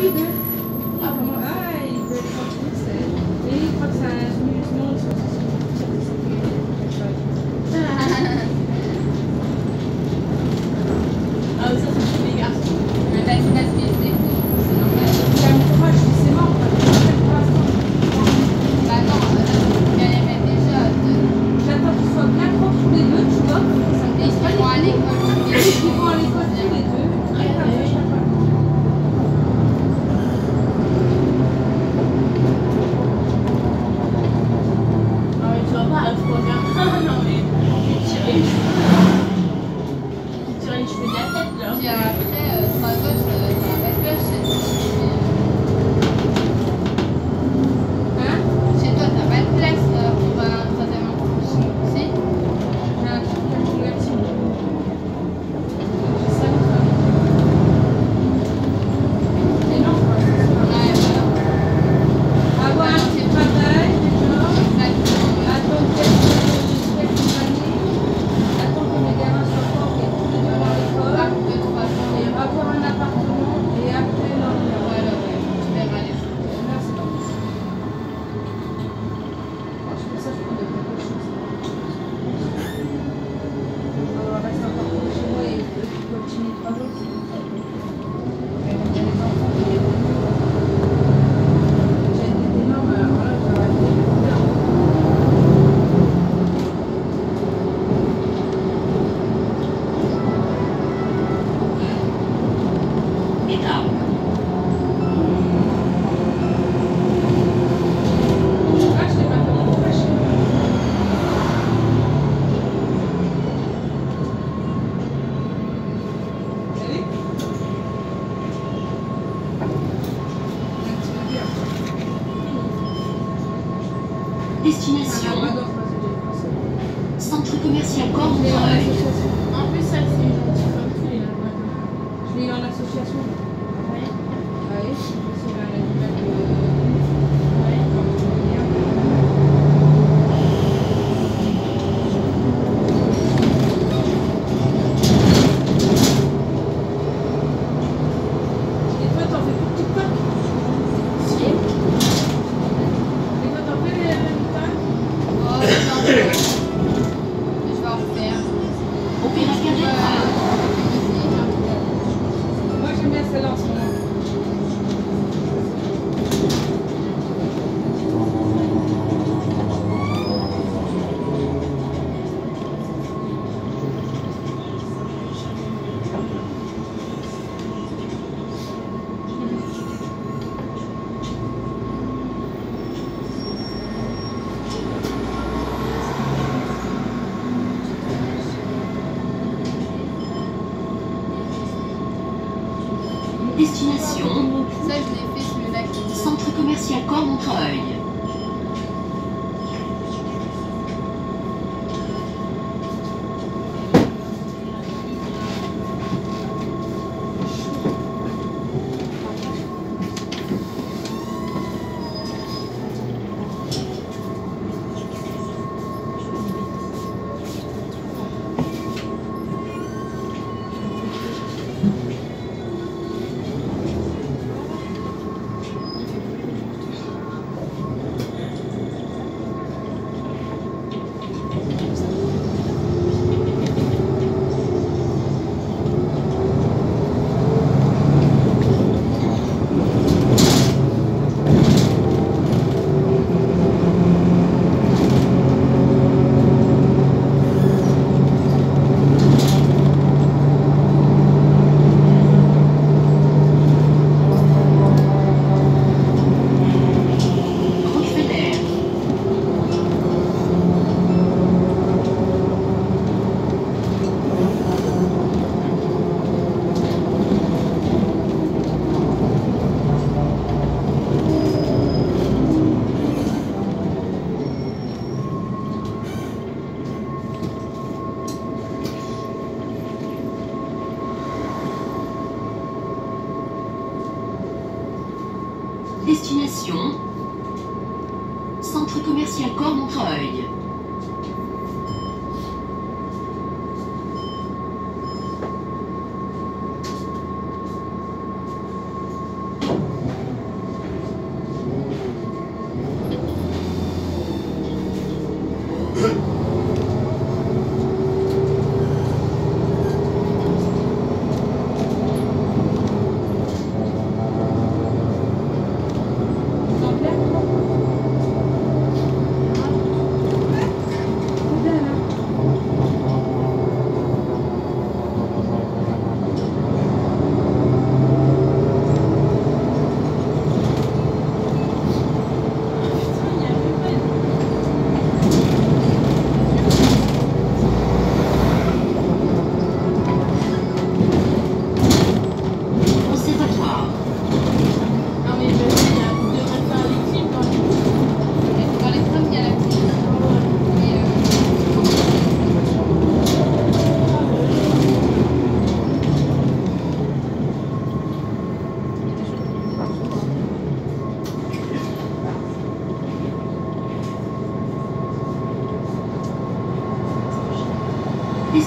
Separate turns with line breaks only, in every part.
either. Oh, come on. I read something said. Yeah.
Destination.
Ça, je l'ai
fait, celui-là.
Centre commercial Cormontreuil.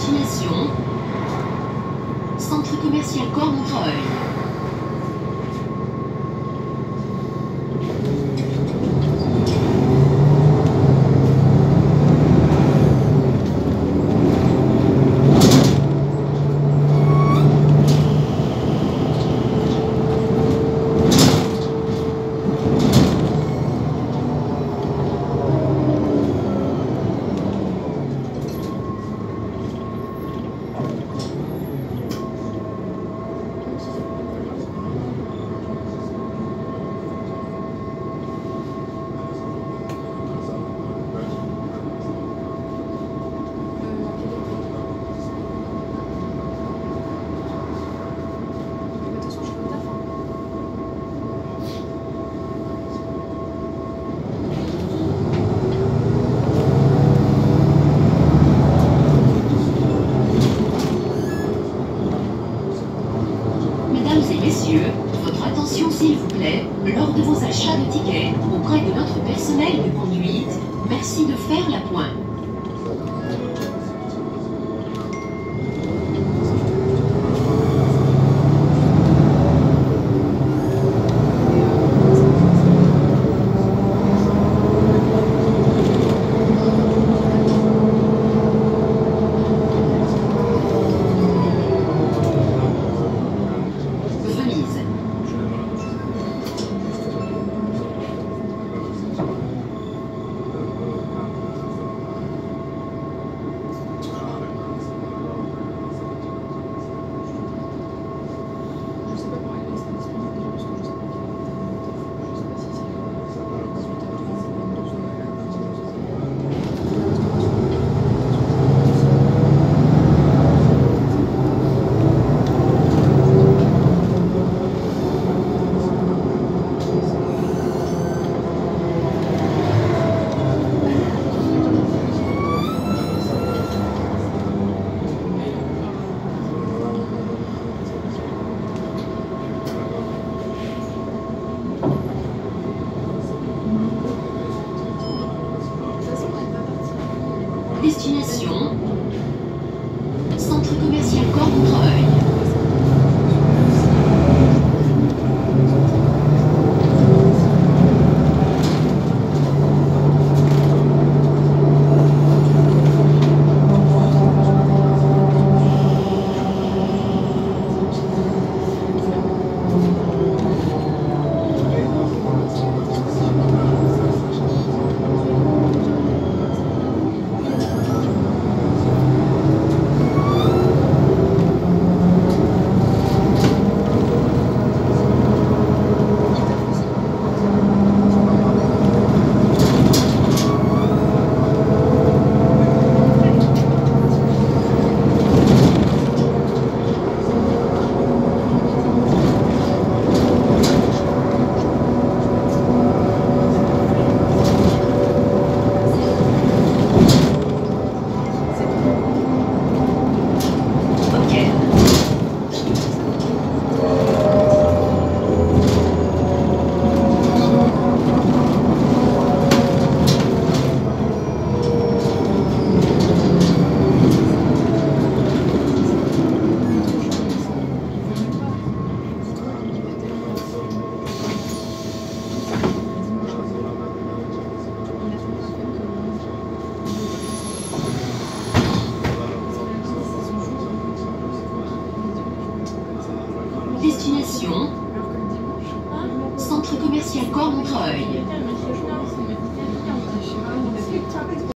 destination Centre commercial Cormontreuil. S'il vous plaît, lors de vos achats de tickets auprès de notre personnel de conduite, merci de faire la pointe.